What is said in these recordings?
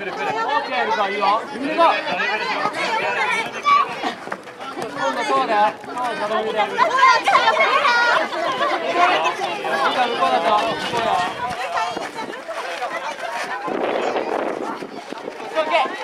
来る来る。OK やるぞいいよ。踏み抜こう。今度そうだよ。そうだよ。向こうだぞ。向こうだぞ。向こうだ。OK。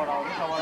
numara almış ama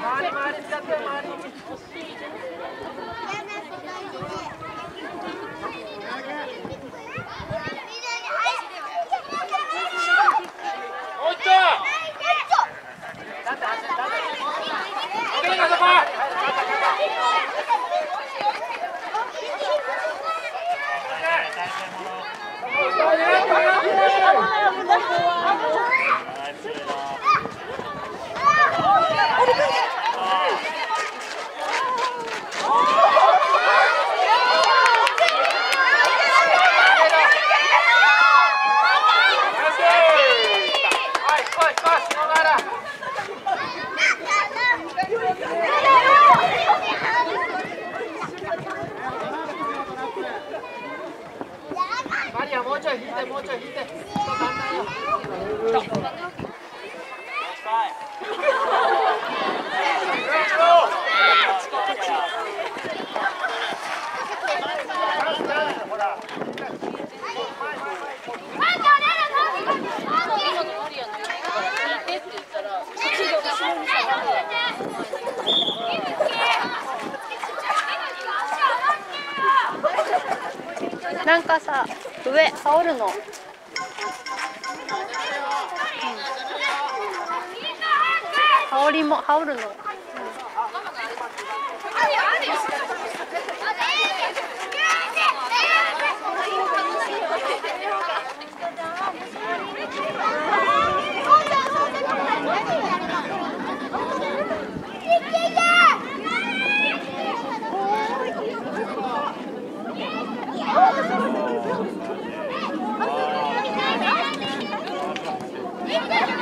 Warte, warte, warte, warte. 上羽織るの、うん、羽織も羽織るの、うん、Oh,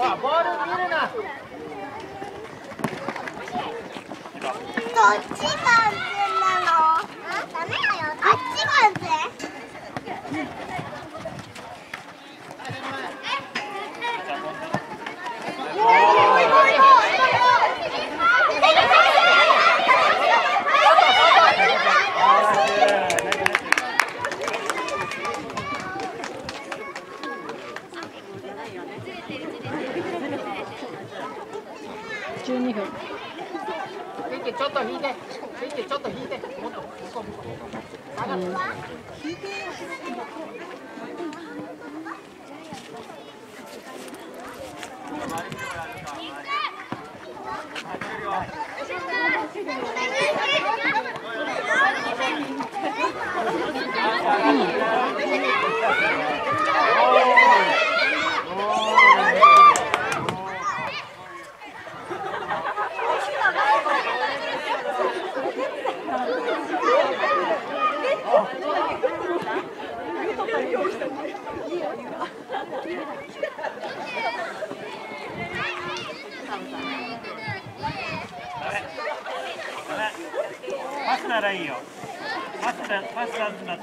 あボール見るなどっちが安12分。ちょっと引いて。いて。ちょっと引いて。もっと向こう下がって。パスならい。て。なっ Jasmine.